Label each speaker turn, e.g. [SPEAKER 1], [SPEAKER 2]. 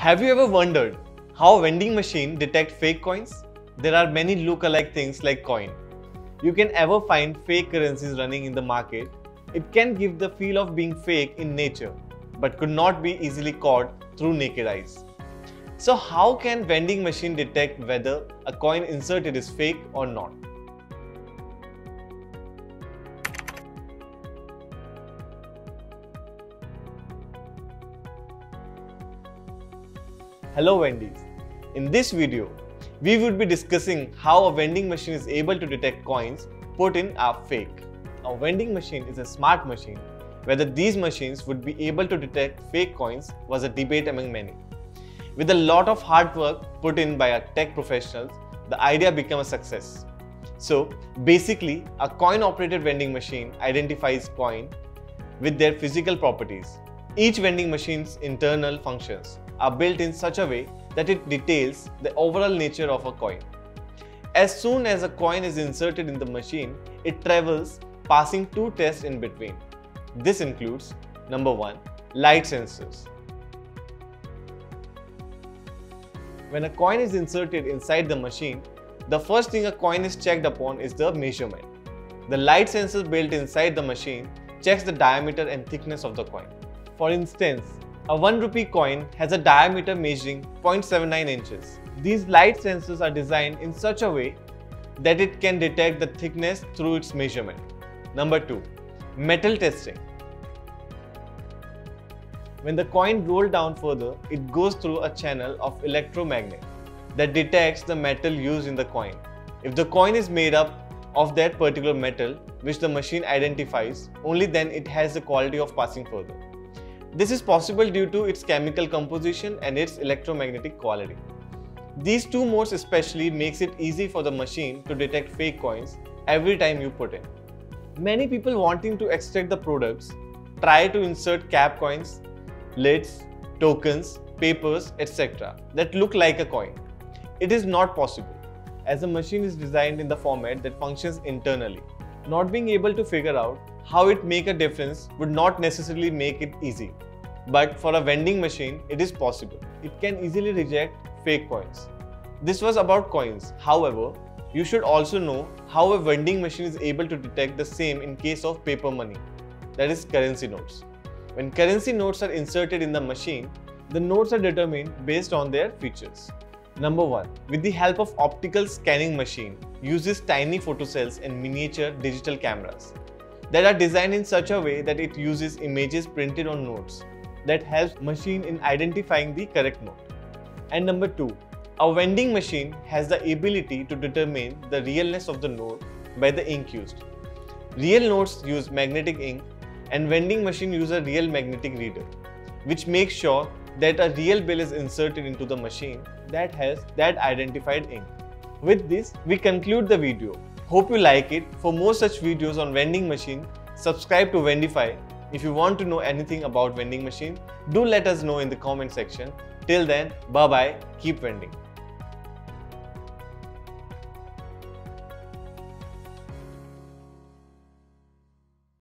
[SPEAKER 1] Have you ever wondered how a vending machine detect fake coins? There are many look-alike things like coin. You can ever find fake currencies running in the market. It can give the feel of being fake in nature, but could not be easily caught through naked eyes. So how can vending machine detect whether a coin inserted is fake or not? Hello Wendy's. In this video, we would be discussing how a vending machine is able to detect coins put in are fake. A vending machine is a smart machine. Whether these machines would be able to detect fake coins was a debate among many. With a lot of hard work put in by our tech professionals, the idea became a success. So basically, a coin operated vending machine identifies coin with their physical properties. Each vending machine's internal functions are built in such a way that it details the overall nature of a coin. As soon as a coin is inserted in the machine, it travels passing two tests in between. This includes number 1 light sensors. When a coin is inserted inside the machine, the first thing a coin is checked upon is the measurement. The light sensor built inside the machine checks the diameter and thickness of the coin. For instance, a 1 rupee coin has a diameter measuring 0.79 inches. These light sensors are designed in such a way that it can detect the thickness through its measurement. Number 2. Metal testing. When the coin rolls down further, it goes through a channel of electromagnet that detects the metal used in the coin. If the coin is made up of that particular metal which the machine identifies, only then it has the quality of passing further. This is possible due to its chemical composition and its electromagnetic quality. These two modes especially makes it easy for the machine to detect fake coins every time you put in. Many people wanting to extract the products try to insert cap coins, lids, tokens, papers, etc. that look like a coin. It is not possible as the machine is designed in the format that functions internally. Not being able to figure out how it make a difference would not necessarily make it easy. But for a vending machine, it is possible. It can easily reject fake coins. This was about coins. However, you should also know how a vending machine is able to detect the same in case of paper money, that is currency notes. When currency notes are inserted in the machine, the notes are determined based on their features. Number 1. With the help of optical scanning machine, uses tiny photocells and miniature digital cameras that are designed in such a way that it uses images printed on notes that helps machine in identifying the correct note. And number 2. A vending machine has the ability to determine the realness of the note by the ink used. Real notes use magnetic ink and vending machine use a real magnetic reader, which makes sure that a real bill is inserted into the machine that has that identified ink. With this, we conclude the video. Hope you like it. For more such videos on vending machine, subscribe to Vendify. If you want to know anything about vending machine, do let us know in the comment section. Till then, bye bye, keep vending.